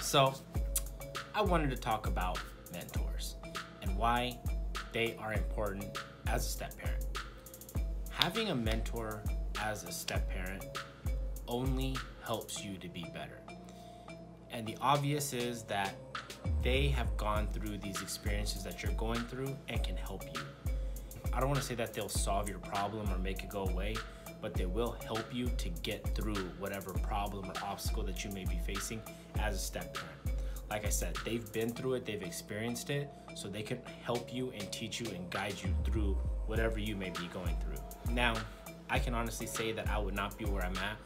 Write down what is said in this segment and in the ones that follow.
So, I wanted to talk about mentors and why they are important as a step parent. Having a mentor as a step parent only helps you to be better. And the obvious is that they have gone through these experiences that you're going through and can help you. I don't want to say that they'll solve your problem or make it go away, but they will help you to get through whatever problem or obstacle that you may be facing as a step parent. Like I said, they've been through it, they've experienced it, so they can help you and teach you and guide you through whatever you may be going through. Now, I can honestly say that I would not be where I'm at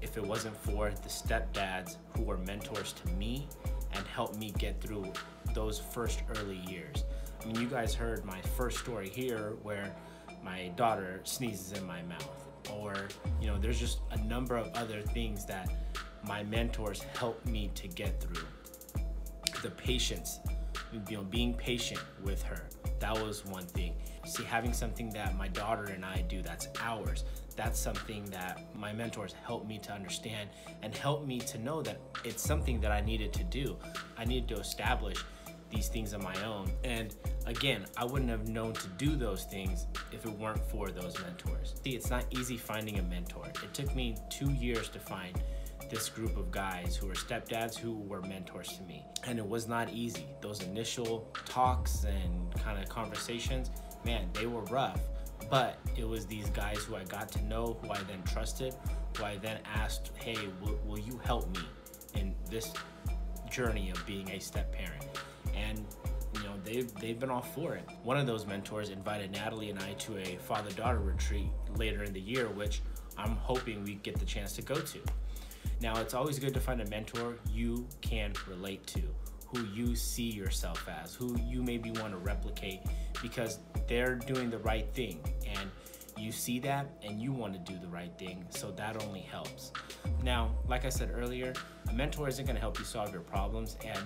if it wasn't for the stepdads who were mentors to me and helped me get through those first early years. I mean, you guys heard my first story here where my daughter sneezes in my mouth, or, you know, there's just a number of other things that my mentors helped me to get through. The patience, you know, being patient with her, that was one thing. See, having something that my daughter and I do that's ours, that's something that my mentors helped me to understand and helped me to know that it's something that I needed to do. I needed to establish these things on my own. And again, I wouldn't have known to do those things if it weren't for those mentors. See, it's not easy finding a mentor. It took me two years to find this group of guys who were stepdads who were mentors to me. And it was not easy. Those initial talks and kind of conversations, man, they were rough. But it was these guys who I got to know, who I then trusted, who I then asked, hey, will, will you help me in this journey of being a step parent? And you know they've they've been all for it. One of those mentors invited Natalie and I to a father-daughter retreat later in the year, which I'm hoping we get the chance to go to. Now, it's always good to find a mentor you can relate to, who you see yourself as, who you maybe want to replicate because they're doing the right thing and you see that and you want to do the right thing, so that only helps. Now, like I said earlier, a mentor isn't going to help you solve your problems and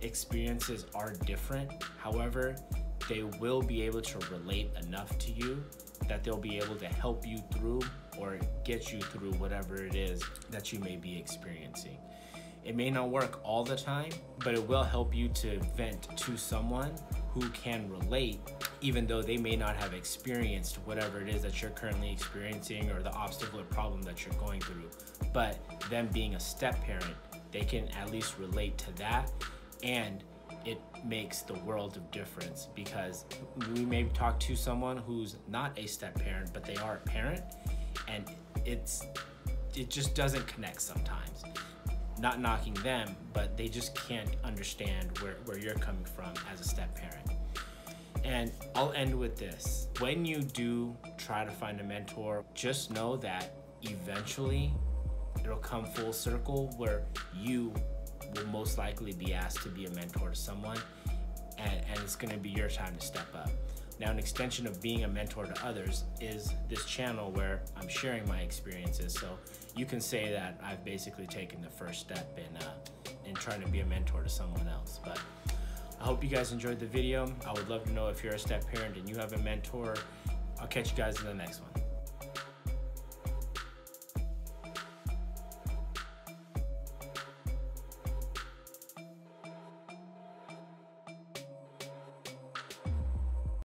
experiences are different. However, they will be able to relate enough to you that they'll be able to help you through or get you through whatever it is that you may be experiencing. It may not work all the time, but it will help you to vent to someone who can relate, even though they may not have experienced whatever it is that you're currently experiencing or the obstacle or problem that you're going through. But them being a step parent, they can at least relate to that and it makes the world of difference because we may talk to someone who's not a step parent but they are a parent and it's it just doesn't connect sometimes. Not knocking them but they just can't understand where, where you're coming from as a step parent. And i'll end with this. When you do try to find a mentor just know that eventually it'll come full circle where you will most likely be asked to be a mentor to someone and, and it's going to be your time to step up. Now an extension of being a mentor to others is this channel where i'm sharing my experiences. So you can say that i've basically taken the first step in uh, in trying to be a mentor to someone else. But i hope you guys enjoyed the video. I would love to know if you're a step parent and you have a mentor. I'll catch you guys in the next one